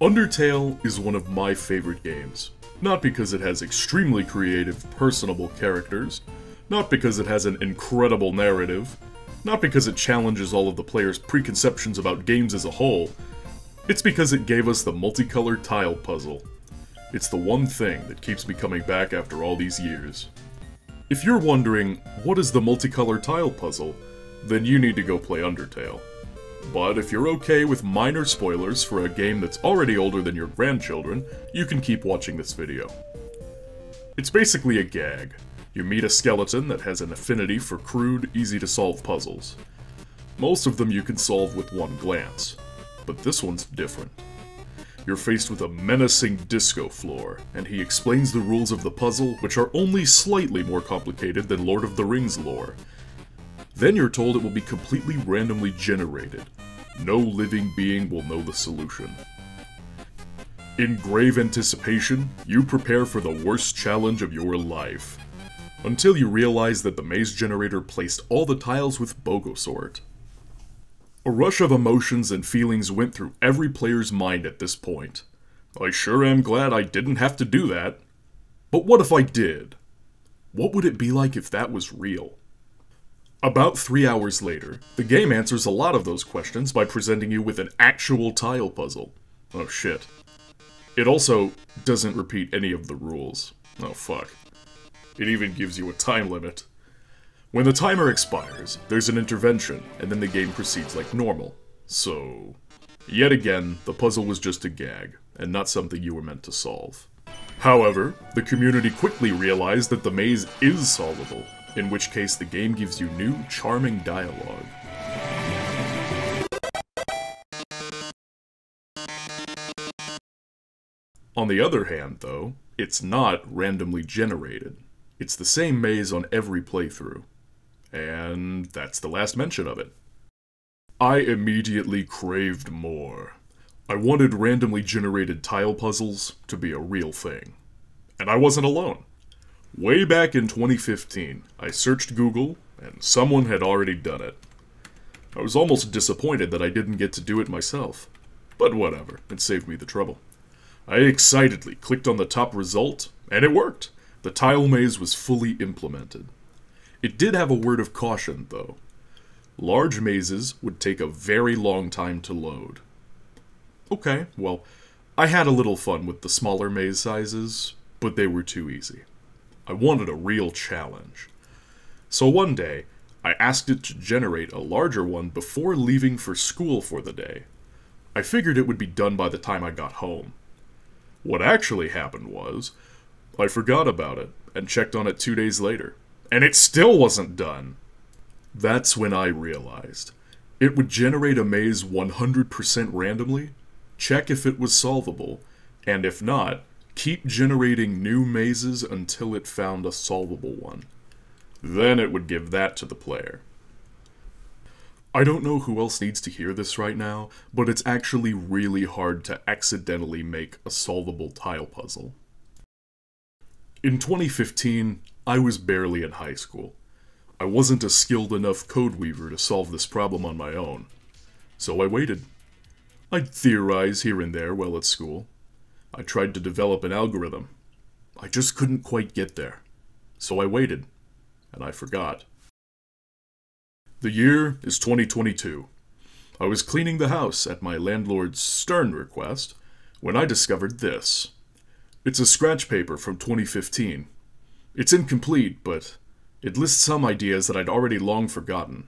Undertale is one of my favorite games. Not because it has extremely creative, personable characters, not because it has an incredible narrative, not because it challenges all of the player's preconceptions about games as a whole, it's because it gave us the multicolored tile puzzle. It's the one thing that keeps me coming back after all these years. If you're wondering, what is the multicolored tile puzzle, then you need to go play Undertale. But if you're okay with minor spoilers for a game that's already older than your grandchildren, you can keep watching this video. It's basically a gag. You meet a skeleton that has an affinity for crude, easy-to-solve puzzles. Most of them you can solve with one glance, but this one's different. You're faced with a menacing disco floor, and he explains the rules of the puzzle, which are only slightly more complicated than Lord of the Rings lore, then you're told it will be completely randomly generated. No living being will know the solution. In grave anticipation, you prepare for the worst challenge of your life. Until you realize that the maze generator placed all the tiles with Bogosort. A rush of emotions and feelings went through every player's mind at this point. I sure am glad I didn't have to do that. But what if I did? What would it be like if that was real? About three hours later, the game answers a lot of those questions by presenting you with an actual tile puzzle. Oh shit. It also doesn't repeat any of the rules. Oh fuck. It even gives you a time limit. When the timer expires, there's an intervention, and then the game proceeds like normal. So, yet again, the puzzle was just a gag, and not something you were meant to solve. However, the community quickly realized that the maze is solvable, in which case the game gives you new, charming dialogue. On the other hand, though, it's not randomly generated. It's the same maze on every playthrough. And that's the last mention of it. I immediately craved more. I wanted randomly generated tile puzzles to be a real thing. And I wasn't alone. Way back in 2015, I searched Google, and someone had already done it. I was almost disappointed that I didn't get to do it myself. But whatever, it saved me the trouble. I excitedly clicked on the top result, and it worked. The tile maze was fully implemented. It did have a word of caution, though. Large mazes would take a very long time to load. Okay, well, I had a little fun with the smaller maze sizes, but they were too easy. I wanted a real challenge. So one day, I asked it to generate a larger one before leaving for school for the day. I figured it would be done by the time I got home. What actually happened was, I forgot about it and checked on it two days later, and it still wasn't done. That's when I realized. It would generate a maze 100% randomly, check if it was solvable, and if not, keep generating new mazes until it found a solvable one. Then it would give that to the player. I don't know who else needs to hear this right now, but it's actually really hard to accidentally make a solvable tile puzzle. In 2015, I was barely in high school. I wasn't a skilled enough code weaver to solve this problem on my own. So I waited. I'd theorize here and there while at school, I tried to develop an algorithm. I just couldn't quite get there. So I waited, and I forgot. The year is 2022. I was cleaning the house at my landlord's stern request when I discovered this. It's a scratch paper from 2015. It's incomplete, but it lists some ideas that I'd already long forgotten.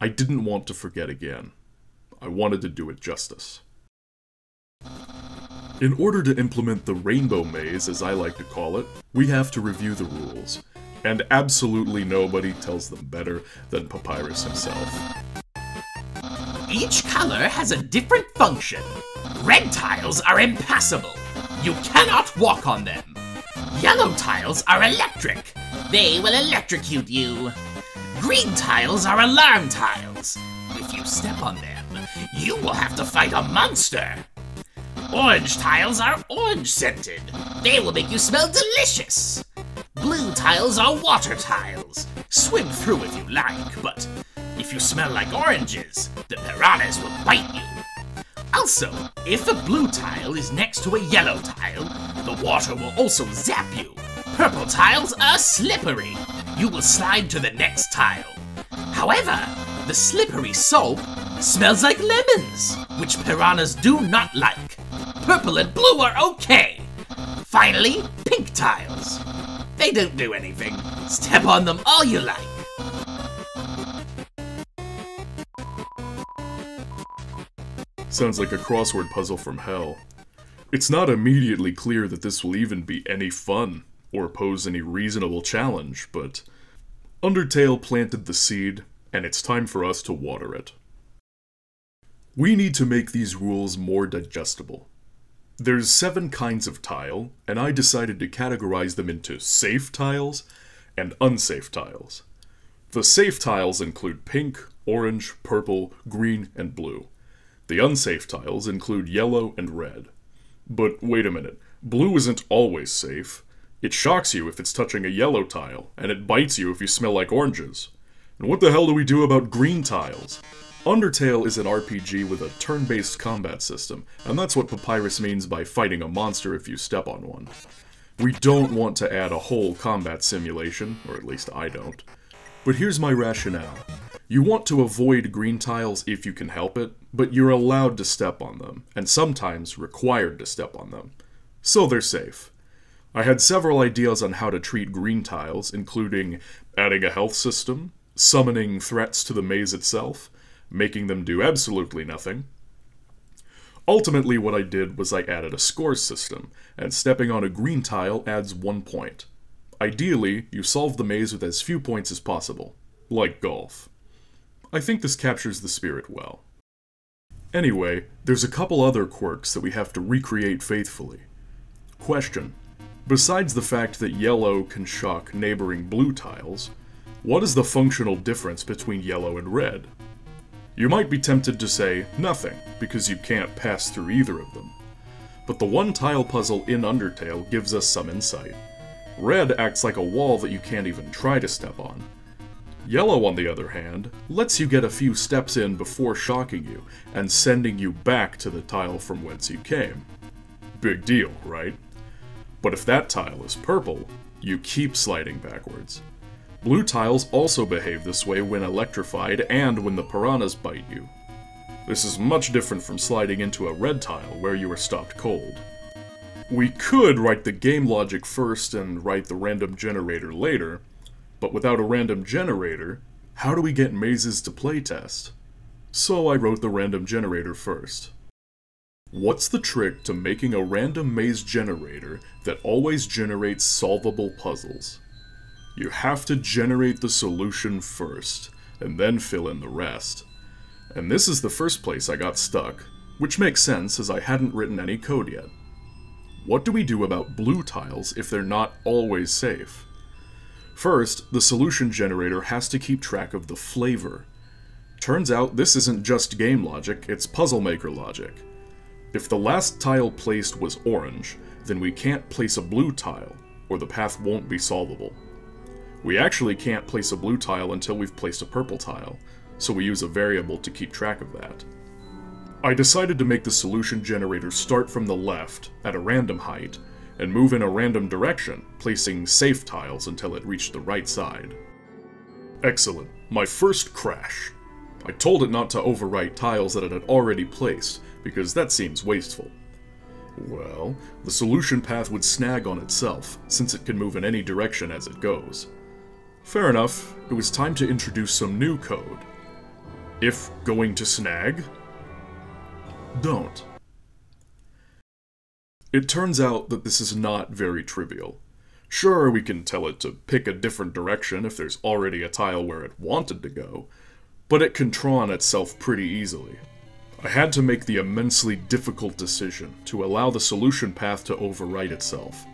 I didn't want to forget again. I wanted to do it justice. In order to implement the Rainbow Maze, as I like to call it, we have to review the rules. And absolutely nobody tells them better than Papyrus himself. Each color has a different function. Red tiles are impassable. You cannot walk on them. Yellow tiles are electric. They will electrocute you. Green tiles are alarm tiles. If you step on them, you will have to fight a monster. Orange tiles are orange scented. They will make you smell delicious. Blue tiles are water tiles. Swim through if you like, but if you smell like oranges, the piranhas will bite you. Also, if a blue tile is next to a yellow tile, the water will also zap you. Purple tiles are slippery. You will slide to the next tile. However, the slippery soap smells like lemons, which piranhas do not like. Purple and blue are okay. Finally, pink tiles. They don't do anything. Step on them all you like. Sounds like a crossword puzzle from hell. It's not immediately clear that this will even be any fun or pose any reasonable challenge, but Undertale planted the seed, and it's time for us to water it. We need to make these rules more digestible. There's seven kinds of tile, and I decided to categorize them into safe tiles and unsafe tiles. The safe tiles include pink, orange, purple, green, and blue. The unsafe tiles include yellow and red. But wait a minute, blue isn't always safe. It shocks you if it's touching a yellow tile, and it bites you if you smell like oranges. And what the hell do we do about green tiles? Undertale is an RPG with a turn-based combat system, and that's what Papyrus means by fighting a monster if you step on one. We don't want to add a whole combat simulation, or at least I don't. But here's my rationale. You want to avoid green tiles if you can help it, but you're allowed to step on them, and sometimes required to step on them. So they're safe. I had several ideas on how to treat green tiles, including adding a health system, summoning threats to the maze itself, making them do absolutely nothing. Ultimately, what I did was I added a score system, and stepping on a green tile adds one point. Ideally, you solve the maze with as few points as possible, like golf. I think this captures the spirit well. Anyway, there's a couple other quirks that we have to recreate faithfully. Question. Besides the fact that yellow can shock neighboring blue tiles, what is the functional difference between yellow and red? You might be tempted to say nothing, because you can't pass through either of them. But the one tile puzzle in Undertale gives us some insight. Red acts like a wall that you can't even try to step on, Yellow, on the other hand, lets you get a few steps in before shocking you and sending you back to the tile from whence you came. Big deal, right? But if that tile is purple, you keep sliding backwards. Blue tiles also behave this way when electrified and when the piranhas bite you. This is much different from sliding into a red tile where you are stopped cold. We could write the game logic first and write the random generator later, but without a random generator, how do we get mazes to playtest? So I wrote the random generator first. What's the trick to making a random maze generator that always generates solvable puzzles? You have to generate the solution first, and then fill in the rest. And this is the first place I got stuck, which makes sense as I hadn't written any code yet. What do we do about blue tiles if they're not always safe? First, the solution generator has to keep track of the flavor. Turns out this isn't just game logic, it's puzzle maker logic. If the last tile placed was orange, then we can't place a blue tile, or the path won't be solvable. We actually can't place a blue tile until we've placed a purple tile, so we use a variable to keep track of that. I decided to make the solution generator start from the left, at a random height, and move in a random direction, placing safe tiles until it reached the right side. Excellent. My first crash. I told it not to overwrite tiles that it had already placed, because that seems wasteful. Well, the solution path would snag on itself, since it can move in any direction as it goes. Fair enough, it was time to introduce some new code. If going to snag, don't. It turns out that this is not very trivial. Sure, we can tell it to pick a different direction if there's already a tile where it wanted to go, but it can Tron itself pretty easily. I had to make the immensely difficult decision to allow the solution path to overwrite itself.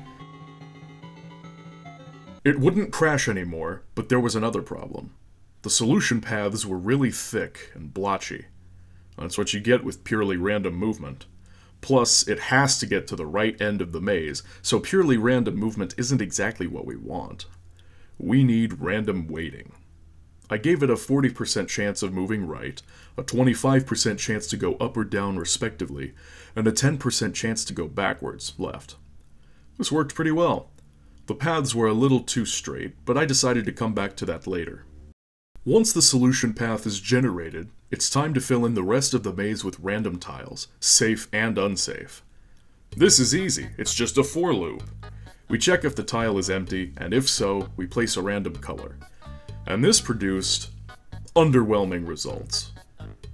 It wouldn't crash anymore, but there was another problem. The solution paths were really thick and blotchy. That's what you get with purely random movement. Plus, it has to get to the right end of the maze, so purely random movement isn't exactly what we want. We need random weighting. I gave it a 40% chance of moving right, a 25% chance to go up or down respectively, and a 10% chance to go backwards, left. This worked pretty well. The paths were a little too straight, but I decided to come back to that later. Once the solution path is generated, it's time to fill in the rest of the maze with random tiles, safe and unsafe. This is easy, it's just a for loop. We check if the tile is empty, and if so, we place a random color. And this produced underwhelming results.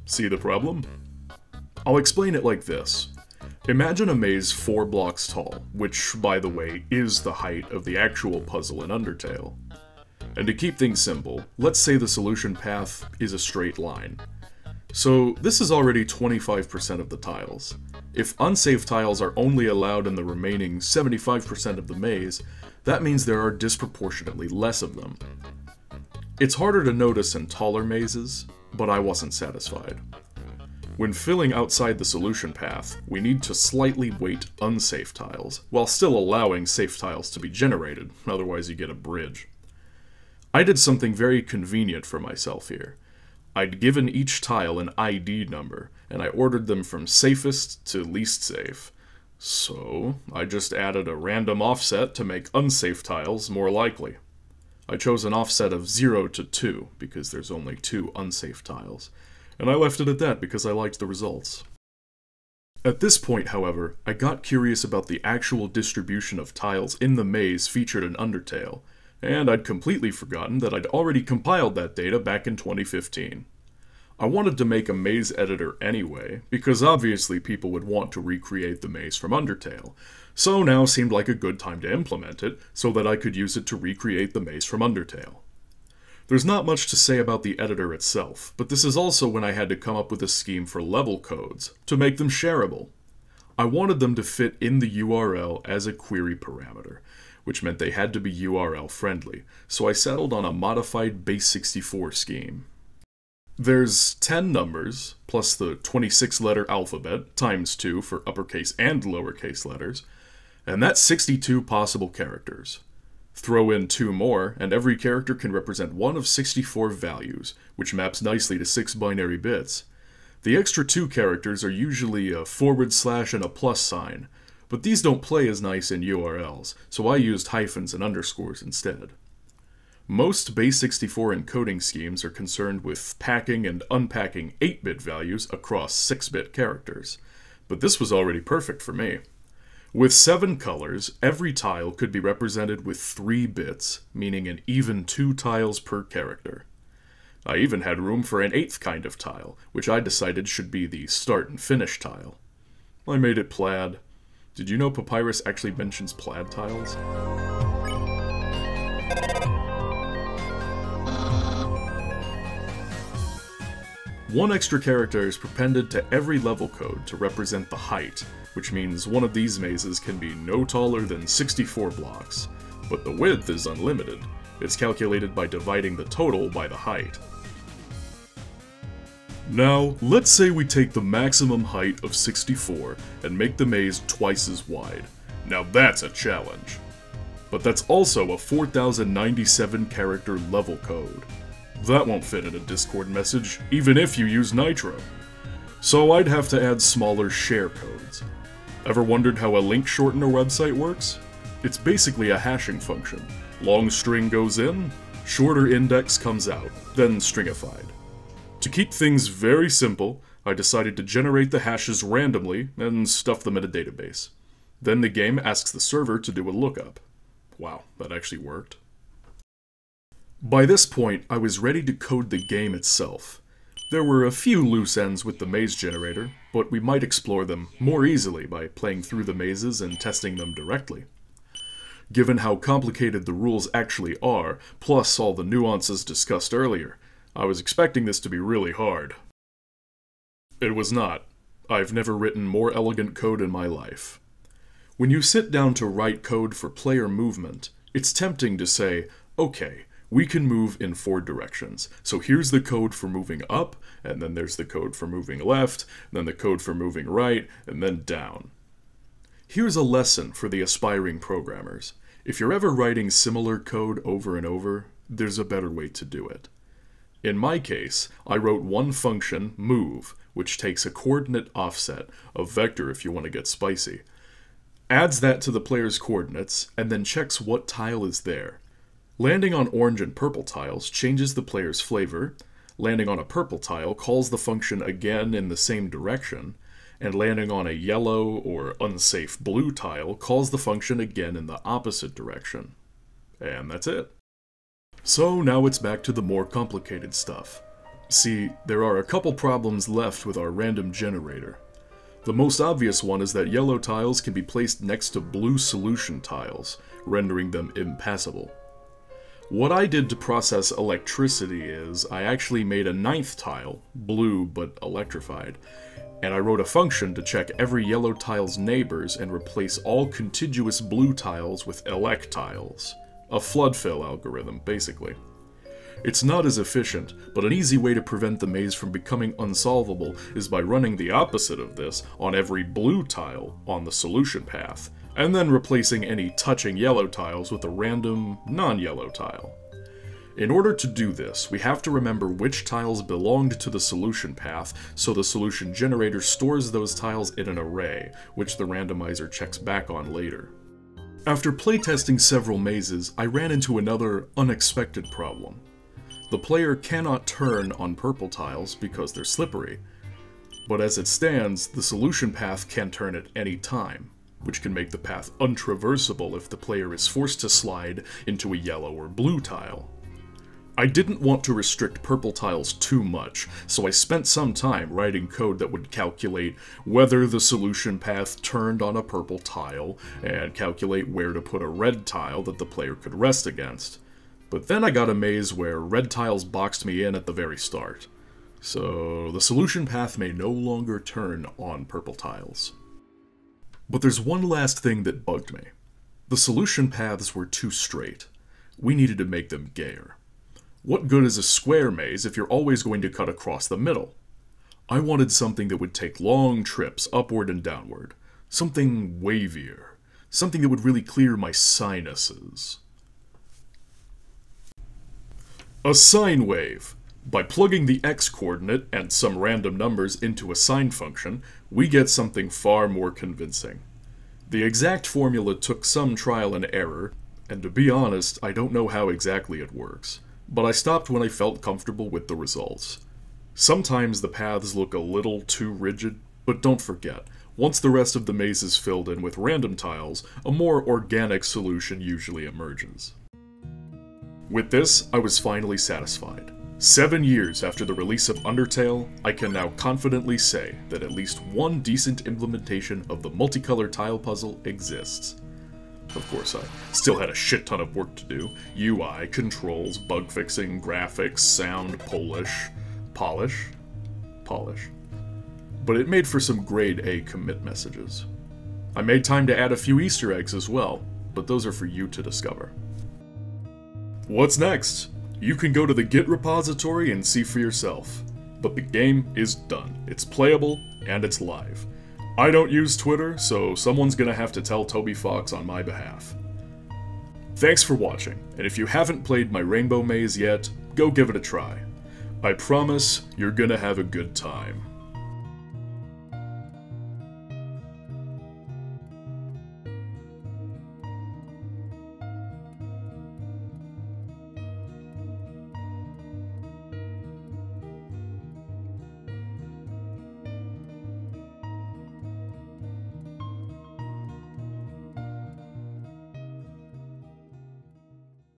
See the problem? I'll explain it like this. Imagine a maze four blocks tall, which, by the way, is the height of the actual puzzle in Undertale. And to keep things simple, let's say the solution path is a straight line. So this is already 25% of the tiles. If unsafe tiles are only allowed in the remaining 75% of the maze, that means there are disproportionately less of them. It's harder to notice in taller mazes, but I wasn't satisfied. When filling outside the solution path, we need to slightly weight unsafe tiles, while still allowing safe tiles to be generated, otherwise you get a bridge. I did something very convenient for myself here. I'd given each tile an ID number, and I ordered them from safest to least safe. So, I just added a random offset to make unsafe tiles more likely. I chose an offset of 0 to 2, because there's only two unsafe tiles, and I left it at that because I liked the results. At this point, however, I got curious about the actual distribution of tiles in the maze featured in Undertale, and I'd completely forgotten that I'd already compiled that data back in 2015. I wanted to make a maze editor anyway, because obviously people would want to recreate the maze from Undertale, so now seemed like a good time to implement it, so that I could use it to recreate the maze from Undertale. There's not much to say about the editor itself, but this is also when I had to come up with a scheme for level codes, to make them shareable. I wanted them to fit in the URL as a query parameter, which meant they had to be URL friendly, so I settled on a modified base64 scheme. There's 10 numbers, plus the 26 letter alphabet, times 2 for uppercase and lowercase letters, and that's 62 possible characters. Throw in two more, and every character can represent one of 64 values, which maps nicely to 6 binary bits. The extra two characters are usually a forward slash and a plus sign, but these don't play as nice in URLs, so I used hyphens and underscores instead. Most base64 encoding schemes are concerned with packing and unpacking 8-bit values across 6-bit characters, but this was already perfect for me. With 7 colors, every tile could be represented with 3 bits, meaning an even 2 tiles per character. I even had room for an eighth kind of tile, which I decided should be the start and finish tile. I made it plaid, did you know Papyrus actually mentions plaid tiles? One extra character is prepended to every level code to represent the height, which means one of these mazes can be no taller than 64 blocks, but the width is unlimited. It's calculated by dividing the total by the height. Now, let's say we take the maximum height of 64 and make the maze twice as wide. Now that's a challenge. But that's also a 4097 character level code. That won't fit in a Discord message, even if you use Nitro. So I'd have to add smaller share codes. Ever wondered how a link shortener website works? It's basically a hashing function. Long string goes in, shorter index comes out, then stringified. To keep things very simple, I decided to generate the hashes randomly and stuff them in a database. Then the game asks the server to do a lookup. Wow, that actually worked. By this point, I was ready to code the game itself. There were a few loose ends with the maze generator, but we might explore them more easily by playing through the mazes and testing them directly. Given how complicated the rules actually are, plus all the nuances discussed earlier, I was expecting this to be really hard. It was not. I've never written more elegant code in my life. When you sit down to write code for player movement, it's tempting to say, okay, we can move in four directions. So here's the code for moving up, and then there's the code for moving left, then the code for moving right, and then down. Here's a lesson for the aspiring programmers. If you're ever writing similar code over and over, there's a better way to do it. In my case, I wrote one function, move, which takes a coordinate offset, a vector if you want to get spicy, adds that to the player's coordinates, and then checks what tile is there. Landing on orange and purple tiles changes the player's flavor, landing on a purple tile calls the function again in the same direction, and landing on a yellow or unsafe blue tile calls the function again in the opposite direction. And that's it. So now it's back to the more complicated stuff. See, there are a couple problems left with our random generator. The most obvious one is that yellow tiles can be placed next to blue solution tiles, rendering them impassable. What I did to process electricity is I actually made a ninth tile, blue but electrified, and I wrote a function to check every yellow tile's neighbors and replace all contiguous blue tiles with elect tiles. A flood fill algorithm, basically. It's not as efficient, but an easy way to prevent the maze from becoming unsolvable is by running the opposite of this on every blue tile on the solution path, and then replacing any touching yellow tiles with a random non-yellow tile. In order to do this, we have to remember which tiles belonged to the solution path, so the solution generator stores those tiles in an array, which the randomizer checks back on later. After playtesting several mazes, I ran into another unexpected problem. The player cannot turn on purple tiles because they're slippery, but as it stands, the solution path can turn at any time which can make the path untraversable if the player is forced to slide into a yellow or blue tile. I didn't want to restrict purple tiles too much, so I spent some time writing code that would calculate whether the solution path turned on a purple tile, and calculate where to put a red tile that the player could rest against. But then I got a maze where red tiles boxed me in at the very start. So the solution path may no longer turn on purple tiles. But there's one last thing that bugged me. The solution paths were too straight. We needed to make them gayer. What good is a square maze if you're always going to cut across the middle? I wanted something that would take long trips upward and downward. Something wavier. Something that would really clear my sinuses. A sine wave. By plugging the x-coordinate and some random numbers into a sine function, we get something far more convincing. The exact formula took some trial and error, and to be honest, I don't know how exactly it works, but I stopped when I felt comfortable with the results. Sometimes the paths look a little too rigid, but don't forget, once the rest of the maze is filled in with random tiles, a more organic solution usually emerges. With this, I was finally satisfied. Seven years after the release of Undertale, I can now confidently say that at least one decent implementation of the multicolor tile puzzle exists. Of course, I still had a shit ton of work to do. UI, controls, bug fixing, graphics, sound, polish, polish, polish. But it made for some grade A commit messages. I made time to add a few Easter eggs as well, but those are for you to discover. What's next? You can go to the Git repository and see for yourself. But the game is done. It's playable, and it's live. I don't use Twitter, so someone's gonna have to tell Toby Fox on my behalf. Thanks for watching, and if you haven't played my Rainbow Maze yet, go give it a try. I promise you're gonna have a good time.